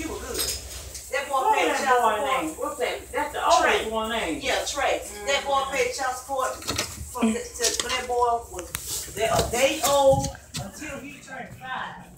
He was good. That boy paid that child boy support. name? What's that? That's the Trey. oldest one name. Yeah, Trey. That boy mm-hmm. paid child support from the, to, when that boy was that a day old until he turned five.